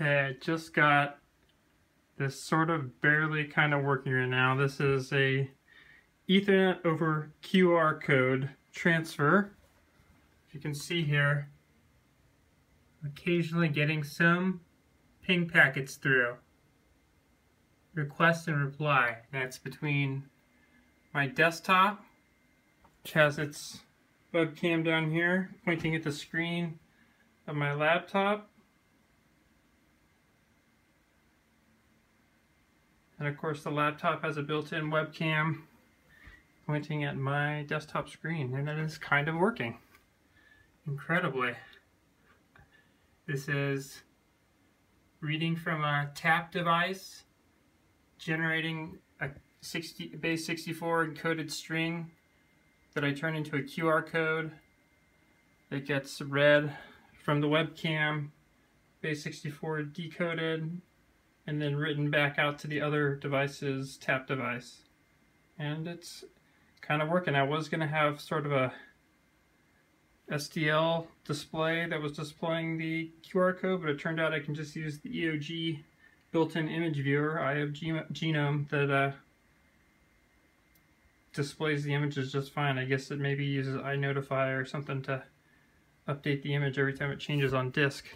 Okay, I just got this sort of barely kind of working right now. This is a Ethernet over QR code transfer. If You can see here, occasionally getting some ping packets through. Request and reply. That's between my desktop, which has its webcam down here, pointing at the screen of my laptop, And of course the laptop has a built-in webcam pointing at my desktop screen and it is kind of working. Incredibly. This is reading from a tap device, generating a 60, base 64 encoded string that I turn into a QR code that gets read from the webcam, base 64 decoded, and then written back out to the other device's tap device. And it's kind of working. I was going to have sort of a SDL display that was displaying the QR code, but it turned out I can just use the EOG built-in image viewer, I have GNOME, that uh, displays the images just fine. I guess it maybe uses iNotify or something to update the image every time it changes on disk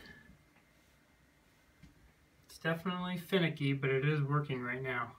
definitely finicky, but it is working right now.